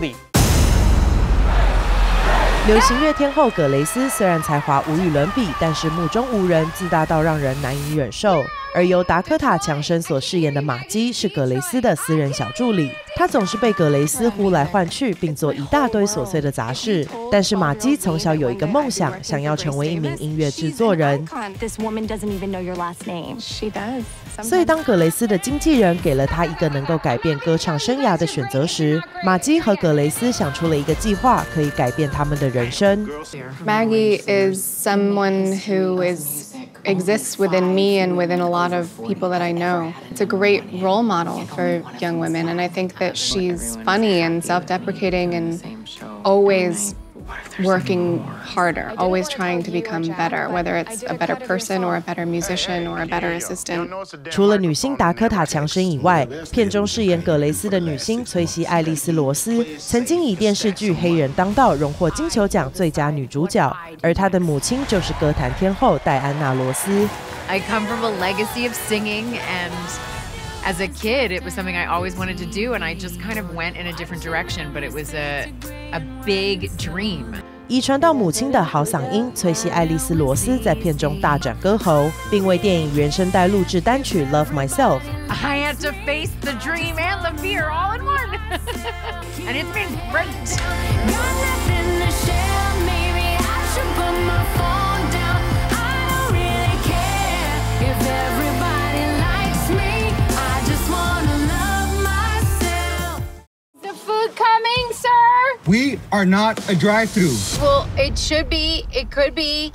里。流行乐天后葛蕾丝虽然才华无与伦比，但是目中无人，自大到让人难以忍受。而由达科塔·强生所饰演的马姬是葛雷斯的私人小助理，他总是被葛雷斯呼来唤去，并做一大堆琐碎的杂事。但是马姬从小有一个梦想，想要成为一名音乐制作人。所以当葛雷斯的经纪人给了他一个能够改变歌唱生涯的选择时，马姬和葛雷斯想出了一个计划，可以改变他们的人生。Maggie is someone who is exists within me and within a lot of people that I know. It's a great role model for young women, and I think that she's funny and self deprecating and always working harder, always trying to become better, whether it's a better person or a better musician or a better assistant. 除了女星达科塔·强生以外，片中饰演葛雷斯的女星崔西·爱丽丝·罗斯，曾经以电视剧《黑人当道》荣获金球奖最佳女主角，而她的母亲就是歌坛天后戴安娜·罗斯。I come from a legacy of singing and as a kid, it was something I always wanted to do, and I just kind of went in a different direction. But it was a a big dream. 遗传到母亲的好嗓音，崔西·爱丽丝·罗斯在片中大展歌喉，并为电影原声带录制单曲《Love Myself》。I had to face the dream and the fear all in one, and it's been great. We are not a drive through. Well, it should be, it could be.